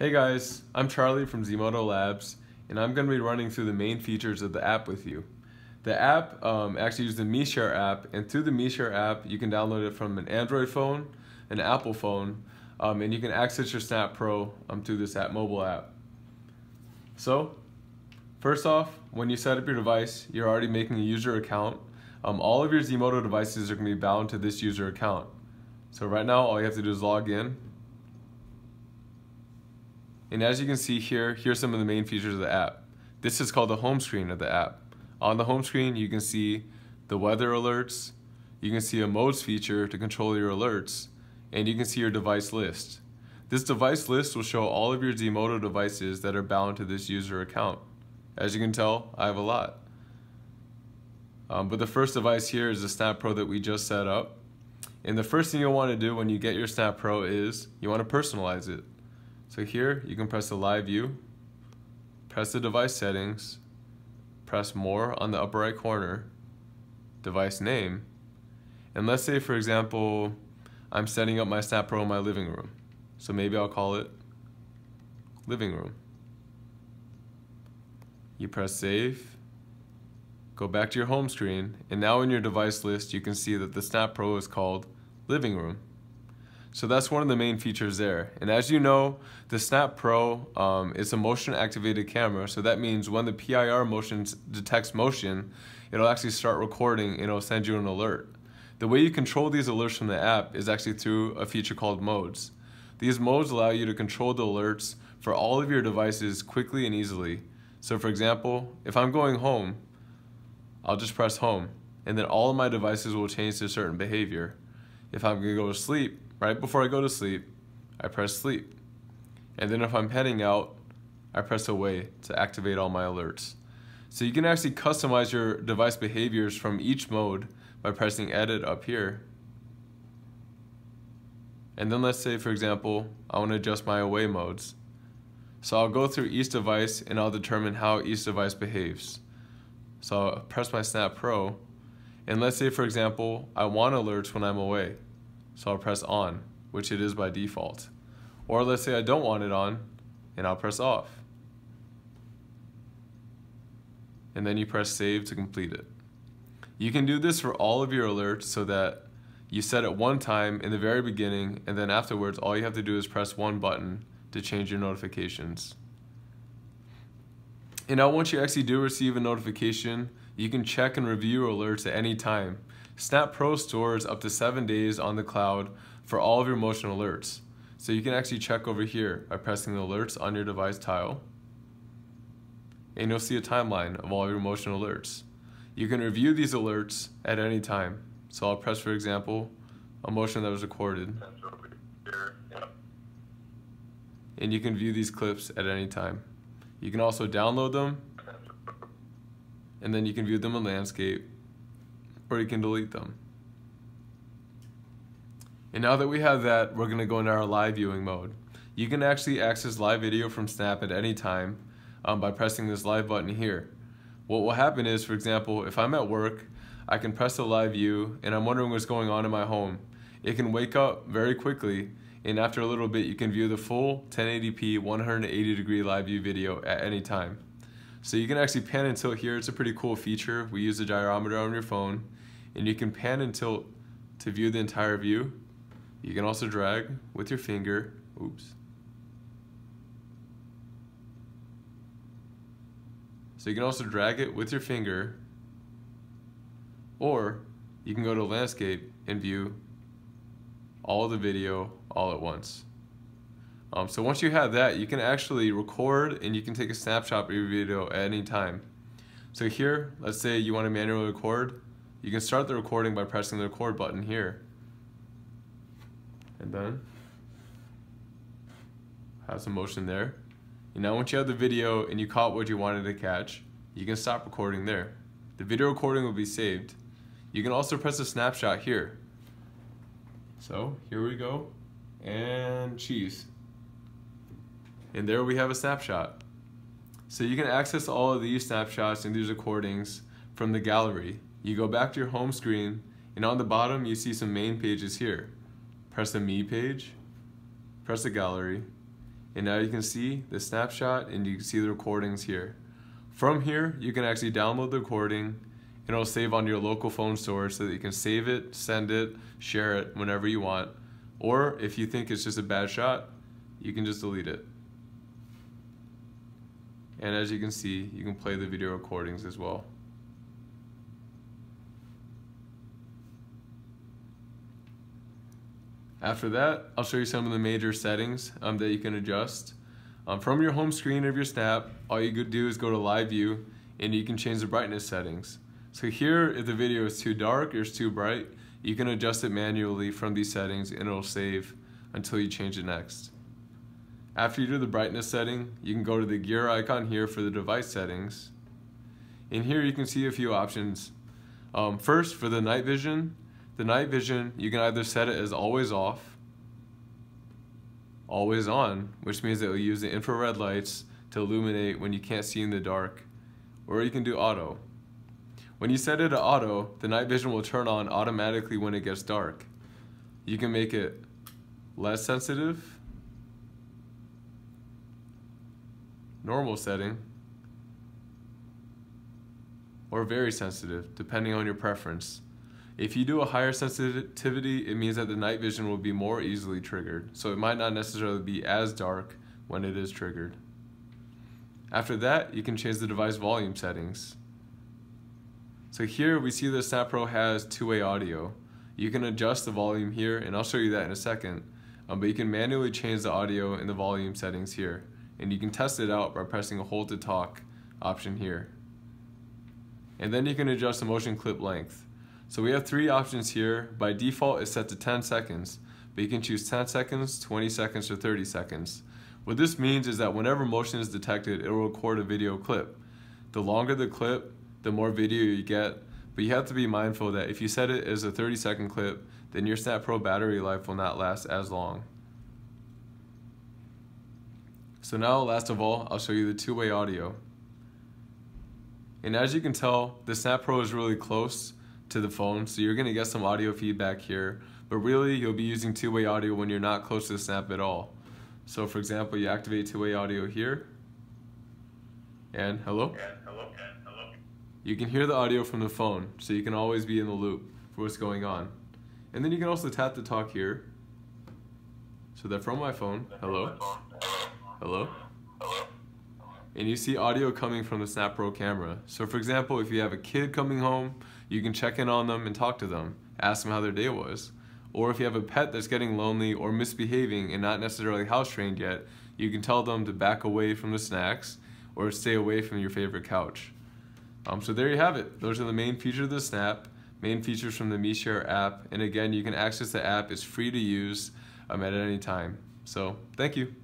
Hey guys, I'm Charlie from Zmodo Labs, and I'm going to be running through the main features of the app with you. The app um, actually uses the MeShare app, and through the MeShare app, you can download it from an Android phone, an Apple phone, um, and you can access your Snap Pro um, through this app mobile app. So, first off, when you set up your device, you're already making a user account. Um, all of your Zmodo devices are going to be bound to this user account. So right now, all you have to do is log in and as you can see here, here's some of the main features of the app. This is called the home screen of the app. On the home screen, you can see the weather alerts, you can see a modes feature to control your alerts, and you can see your device list. This device list will show all of your Zmodo devices that are bound to this user account. As you can tell, I have a lot. Um, but the first device here is the Snap Pro that we just set up. And the first thing you'll want to do when you get your Snap Pro is you want to personalize it. So here you can press the live view, press the device settings, press more on the upper right corner, device name, and let's say for example, I'm setting up my Snap Pro in my living room. So maybe I'll call it living room. You press save, go back to your home screen, and now in your device list you can see that the Snap Pro is called living room. So that's one of the main features there. And as you know, the Snap Pro um, is a motion activated camera. So that means when the PIR motion detects motion, it'll actually start recording and it'll send you an alert. The way you control these alerts from the app is actually through a feature called modes. These modes allow you to control the alerts for all of your devices quickly and easily. So for example, if I'm going home, I'll just press home and then all of my devices will change to a certain behavior. If I'm gonna go to sleep, Right before I go to sleep, I press sleep. And then if I'm heading out, I press away to activate all my alerts. So you can actually customize your device behaviors from each mode by pressing edit up here. And then let's say, for example, I want to adjust my away modes. So I'll go through each device and I'll determine how each device behaves. So I'll press my Snap Pro, and let's say, for example, I want alerts when I'm away. So I'll press on, which it is by default. Or let's say I don't want it on, and I'll press off. And then you press save to complete it. You can do this for all of your alerts so that you set it one time in the very beginning, and then afterwards all you have to do is press one button to change your notifications. And now once you actually do receive a notification, you can check and review alerts at any time Snap Pro stores up to seven days on the cloud for all of your motion alerts. So you can actually check over here by pressing the alerts on your device tile. And you'll see a timeline of all your motion alerts. You can review these alerts at any time. So I'll press, for example, a motion that was recorded. And you can view these clips at any time. You can also download them, and then you can view them in landscape, or you can delete them. And now that we have that, we're going to go into our live viewing mode. You can actually access live video from Snap at any time um, by pressing this live button here. What will happen is, for example, if I'm at work, I can press the live view and I'm wondering what's going on in my home. It can wake up very quickly and after a little bit you can view the full 1080p 180 degree live view video at any time. So you can actually pan and tilt here. It's a pretty cool feature. We use the gyrometer on your phone and you can pan and tilt to view the entire view. You can also drag with your finger, oops. So you can also drag it with your finger or you can go to landscape and view all the video all at once. Um, so once you have that, you can actually record and you can take a snapshot of your video at any time. So here, let's say you want to manually record, you can start the recording by pressing the record button here. And then have some motion there. And now once you have the video and you caught what you wanted to catch, you can stop recording there. The video recording will be saved. You can also press a snapshot here. So here we go, and cheese. And there we have a snapshot. So you can access all of these snapshots and these recordings from the gallery. You go back to your home screen and on the bottom you see some main pages here. Press the Me page, press the gallery, And now you can see the snapshot and you can see the recordings here. From here, you can actually download the recording and it'll save on your local phone storage so that you can save it, send it, share it whenever you want. Or if you think it's just a bad shot, you can just delete it. And as you can see, you can play the video recordings as well. After that, I'll show you some of the major settings um, that you can adjust. Um, from your home screen of your Snap, all you could do is go to live view and you can change the brightness settings. So here, if the video is too dark or it's too bright, you can adjust it manually from these settings and it'll save until you change it next. After you do the brightness setting, you can go to the gear icon here for the device settings. In here you can see a few options. Um, first, for the night vision, the night vision, you can either set it as always off, always on, which means it will use the infrared lights to illuminate when you can't see in the dark, or you can do auto. When you set it to auto, the night vision will turn on automatically when it gets dark. You can make it less sensitive, normal setting, or very sensitive, depending on your preference. If you do a higher sensitivity, it means that the night vision will be more easily triggered, so it might not necessarily be as dark when it is triggered. After that, you can change the device volume settings. So here we see the Snap Pro has two-way audio. You can adjust the volume here, and I'll show you that in a second, um, but you can manually change the audio and the volume settings here, and you can test it out by pressing a hold to talk option here. And then you can adjust the motion clip length. So we have three options here. By default, it's set to 10 seconds, but you can choose 10 seconds, 20 seconds, or 30 seconds. What this means is that whenever motion is detected, it will record a video clip. The longer the clip, the more video you get, but you have to be mindful that if you set it as a 30 second clip, then your Snap Pro battery life will not last as long. So now, last of all, I'll show you the two-way audio. And as you can tell, the Snap Pro is really close to the phone, so you're gonna get some audio feedback here, but really you'll be using two-way audio when you're not close to the snap at all. So for example, you activate two-way audio here, and hello? Yeah, hello. You can hear the audio from the phone, so you can always be in the loop for what's going on. And then you can also tap the talk here, so that from my phone, hello, hello, Hello. and you see audio coming from the Snap Pro camera. So for example, if you have a kid coming home, you can check in on them and talk to them, ask them how their day was. Or if you have a pet that's getting lonely or misbehaving and not necessarily house trained yet, you can tell them to back away from the snacks or stay away from your favorite couch. Um, so there you have it. Those are the main features of the Snap, main features from the MeShare app. And again, you can access the app. It's free to use um, at any time. So thank you.